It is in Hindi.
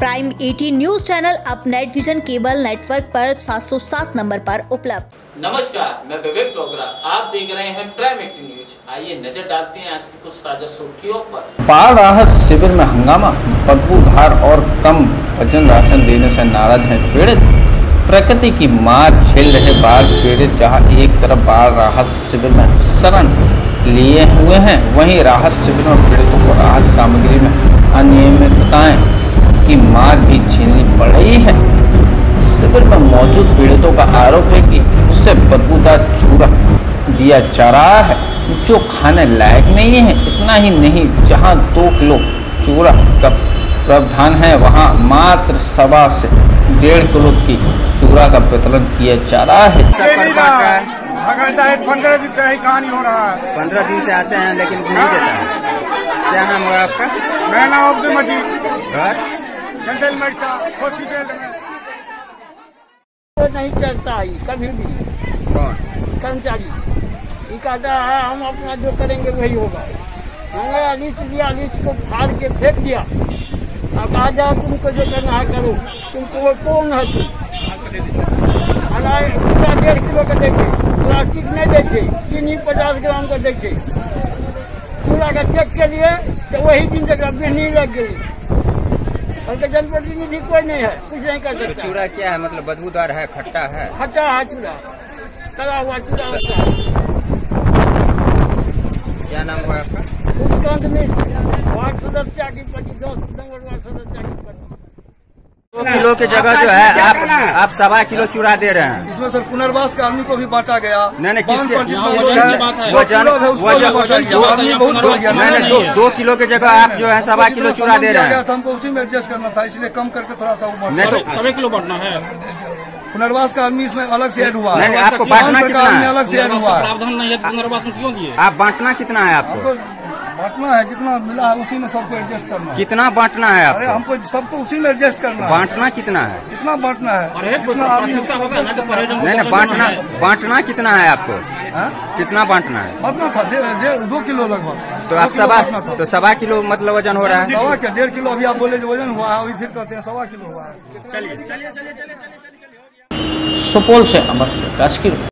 प्राइम 18 न्यूज़ चैनल अब नेट विजन केबल नेटवर्क पर 707 नंबर पर उपलब्ध। नमस्कार मैं विवेक डोगरा। आप देख रहे हैं प्राइम एक्टिव न्यूज़। आइए नज़र डालते हैं आज की कुछ ताज़ा सुर्खियों पर। बाढ़ राहत शिविर में हंगामा बदबूदार और कम वज़न राशन देने से नाराज़ हैं पीड़ित। प्रकृति की मार झेल रहे बाढ़ पीड़ित जहाँ एक तरफ़ बाढ़ राहत शिविर में शरण लिए हुए हैं वहीं राहत शिविर में पीड़ितों को राहत सामग्री में अनियमितताएँ की मार भी झेलनी पड़ रही है। शिविर में मौजूद पीड़ितों का आरोप है कि उससे बदबूदार चूरा दिया जा रहा है जो खाने लायक नहीं है। इतना ही नहीं जहाँ दो किलो चूरा का प्रावधान है वहाँ मात्र सवा से डेढ़ किलो की चूरा का वितरण किया जा रहा है। है पंद्रह दिन से यही कहानी हो रहा है पंद्रह दिन से आते हैं लेकिन नहीं देता। है क्या नाम है आपका? मेरा नाम अब्दुल मजीद। घर? चंदेल मरचा खोसी बेल में तो नहीं चलता है कभी भी। कर्मचारी। ये कहता है हम अपना जो करेंगे वही होगा। हमने लिस्ट दिया लिस्ट को फाड़ के फेंक दिया। और कहा जाओ तुमको जो करना है करो। तुमको वो कौन है तुम पूरा डेढ़ किलो का देखे प्लास्टिक नहीं देखे चीनी पचास ग्राम का देखे। पूरा का चेक के लिए तो वही दिन तक बिहनी लग गई। और के जनप्रतिनिधि कोई नहीं है कुछ नहीं कर तो सकता चूड़ा क्या है? मतलब बदबूदार है खट्टा है? खट्टा है चूड़ा। सड़ा हुआ चूड़ा होता है। क्या नाम हुआ आपका? सूर्यकांत मिश्र वार्ड सदस्य की पति दस नंबर वार्ड सदस्य की पट्टी दो किलो की जगह जो है आप आप सवा किलो चूड़ा दे रहे हैं। इसमें सर पुनर्वास का आदमी को भी बांटा गया। नहीं नहीं किसके? दो किलो है, की जगह आप जो है सवा किलो चूड़ा दे रहे हैं। तो हमको उसी में एडजस्ट करना था इसलिए कम करके थोड़ा सा ऊपर नहीं तो सभी किलो बढ़ना है। पुनर्वास का आदमी इसमें अलग से ऐड हुआ है। आपको बांटना कितना है? अलग से ऐड हुआ है। प्रावधान नहीं है तो पुनर्वास में क्यों दिए? आप बांटना कितना है आपको बांटना है जितना मिला है उसी में सबको एडजस्ट करना है। कितना बांटना है अरे हमको सबको उसी में एडजस्ट करना है। बांटना कितना है? कितना बांटना है? जितना आदमी तो नहीं नहीं बांटना बांटना कितना है आपको? हाँ? कितना बांटना है? बांटना था दो किलो लगभग। तो आप सवा तो सवा किलो मतलब वज़न हो रहा है? सवा क्या डेढ़ किलो? अभी आप बोले जो वज़न हुआ है अभी फिर कहते हैं सवा किलो हुआ। है सुपौल से अमर प्रकाश की रिपोर्ट।